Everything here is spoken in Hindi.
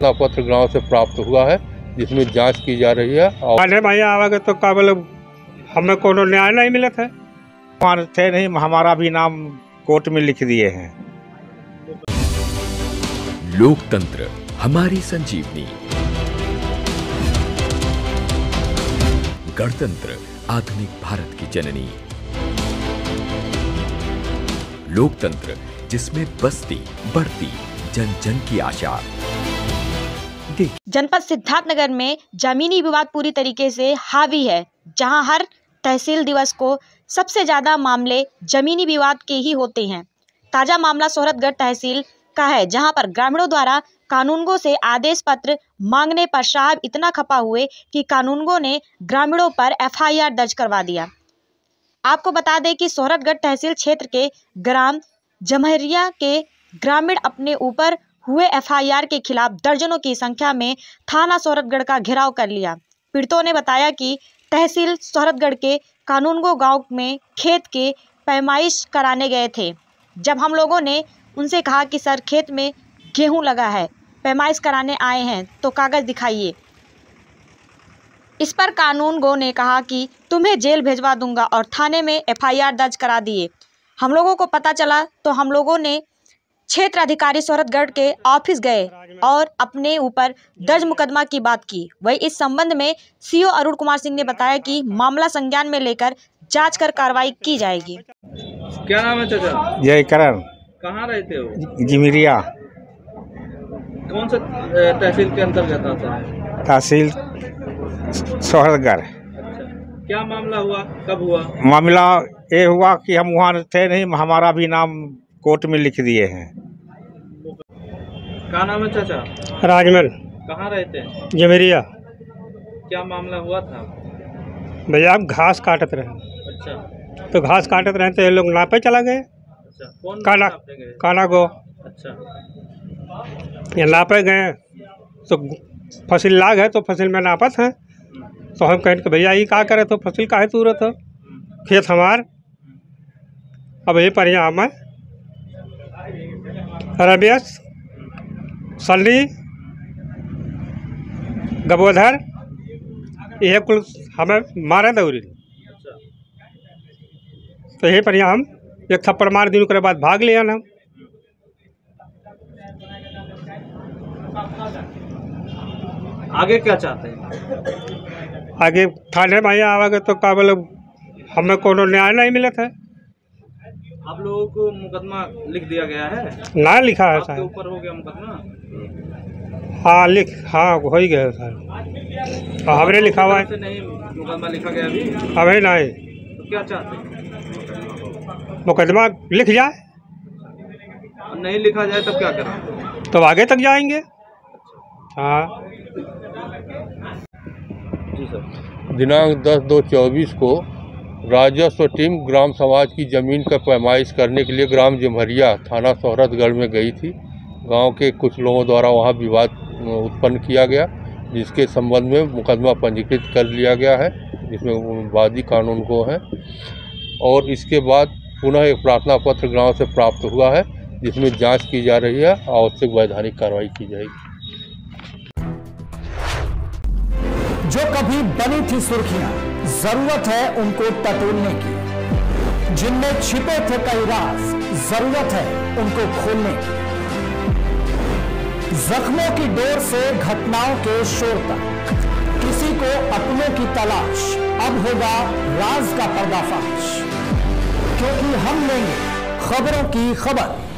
प्रार्थना पत्र गाँव से प्राप्त हुआ है जिसमें जाँच की जा रही है और भैया आवागे तो का बोले हमें कोनो न्याय नहीं मिलत है। हमारे थे नहीं हमारा भी नाम कोर्ट में लिख दिए हैं। लोकतंत्र हमारी संजीवनी। गणतंत्र आधुनिक भारत की जननी। लोकतंत्र जिसमें बस्ती बढ़ती जन जन की आशा। देखिए जनपद सिद्धार्थनगर में जमीनी विवाद पूरी तरीके से हावी है, जहाँ हर तहसील दिवस को सबसे ज़्यादा मामले जमीनी विवाद के ही होते हैं। ताज़ा मामला सोहरतगढ़ तहसील का है, जहाँ पर ग्रामीणों द्वारा कानूनगो से आदेश पत्र मांगने पर साहब इतना खपा हुए कि कानूनगो ने ग्रामीणों पर एफआईआर दर्ज करवा दिया। आपको बता दें कि सोहरतगढ़ तहसील क्षेत्र के ग्राम जमहरिया के ग्रामीण अपने ऊपर हुए एफआईआर के खिलाफ दर्जनों की संख्या में थाना सोहरतगढ़ का घेराव कर लिया। पीड़ितों ने बताया कि तहसील सोहरतगढ़ के कानूनगो गाँव में खेत के पैमाइश कराने गए थे। जब हम लोगों ने उनसे कहा कि, सर, खेत में गेहूँ लगा है, पैमाइश कराने आए हैं तो कागज़ दिखाइए। इस पर कानून गो ने कहा कि, तुम्हें जेल भेजवा दूँगा और थाने में एफआईआर दर्ज करा दिए। हम लोगों को पता चला तो हम लोगों ने क्षेत्र अधिकारी सोहरतगढ़ के ऑफ़िस गए और अपने ऊपर दर्ज मुकदमा की बात की। वही इस संबंध में सीओ अरुण कुमार सिंह ने बताया कि मामला संज्ञान में लेकर जाँच कर कार्रवाई की जाएगी। क्या नाम है चाचा? जय करण। कहाँ रहते हो? जिमिरिया कौन सा तहसील के अंतर्गत आता है? तहसील सोहरतगढ़ अच्छा। क्या मामला हुआ? कब हुआ? मामला ये हुआ कि हम वहाँ थे नहीं हमारा भी नाम कोर्ट में लिख दिए हैं। क्या नाम है चाचा? राजमल कहाँ रहते हैं? जमेरिया। क्या मामला हुआ था? भैया आप घास काटत रहे। अच्छा। तो घास काटते रहे तो ये लोग नापे चला गए। अच्छा कौन काला काला गो। अच्छा। ये नापे गए। तो फ़सल लाग है तो फ़सल में नापत हैं। तो हम कहें कि भैया ये का करे तो फ़सल काहे तुरत हो। खेत हमार। अब ये परिणाम है रबियस। सल्ली गबोधर ये कुल हमें मारे अच्छा तो यही पर हम एक थप्पड़ मार दिन के बाद भाग लिया हम आगे क्या चाहते हैं? आगे थाने में आवागे तो का बोले हमें कोनो न्याय नहीं मिलत है आप लोगों को मुकदमा लिख दिया गया है? ना लिखा है आपके साहब। ऊपर हो गया मुकदमा? हाँ लिख हाँ हो ही गया सर हाँ, हमने लिखा हुआ है। नहीं मुकदमा लिखा गया अभी? अभी नहीं तो क्या चाहते मुकदमा लिख जाए। नहीं लिखा जाए तब क्या करें? तो आगे तक जाएँगे। हाँ। जी सर। दिनांक दस दो चौबीस को राजस्व टीम ग्राम समाज की ज़मीन का पैमाइश करने के लिए ग्राम जमहरिया थाना सोहरतगढ़ में गई थी। गाँव के कुछ लोगों द्वारा वहाँ विवाद उत्पन्न किया गया, जिसके संबंध में मुकदमा पंजीकृत कर लिया गया है, जिसमें वादी कानून को है। और इसके बाद पुनः एक प्रार्थना पत्र गाँव से प्राप्त हुआ है, जिसमें जाँच की जा रही है, आवश्यक वैधानिक कार्रवाई की जाएगी। जो कभी बनी थी सुर्खियाँ ज़रूरत है उनको टटोलने की। जिनमें छिपे थे कई राज, ज़रूरत है उनको खोलने की। जख्मों की डोर से घटनाओं के शोर तक। किसी को अपनों की तलाश, अब होगा राज का पर्दाफाश। क्योंकि हम लेंगे खबरों की खबर।